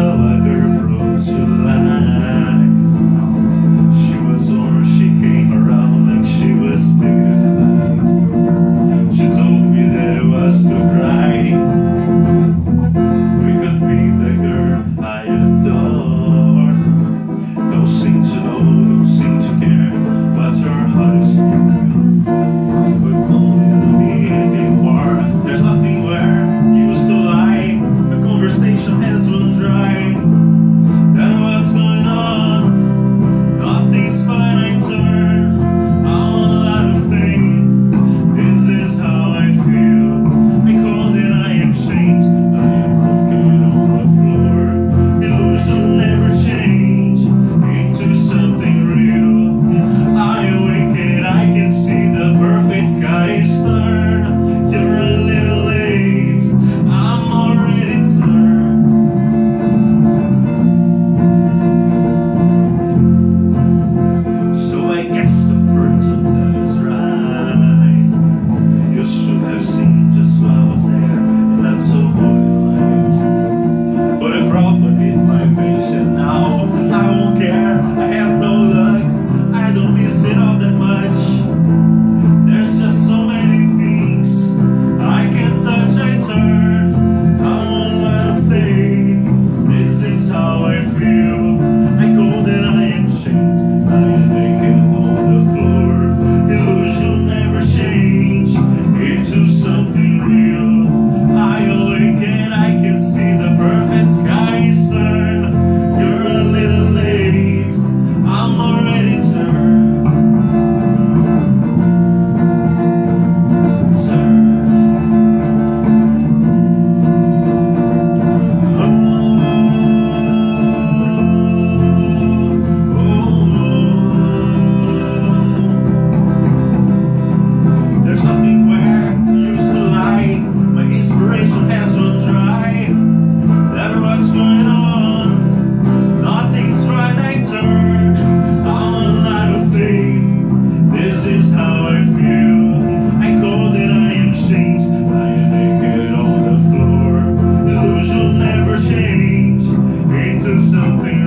so something